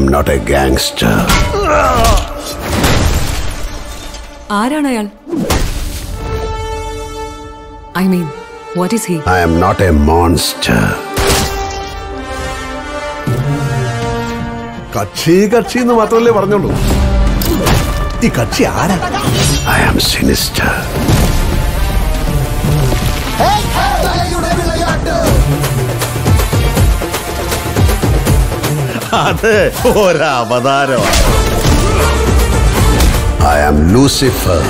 am not a gangster. ആരാണ് അയാൾ? I mean what is he I am not a monster കക്ഷി കക്ഷി എന്ന് മാത്രമല്ലേ പറഞ്ഞോളൂ. ഈ കക്ഷി ആരാ? I am sinister. അത് ഒരവതാരമാണ് I am Lucifer.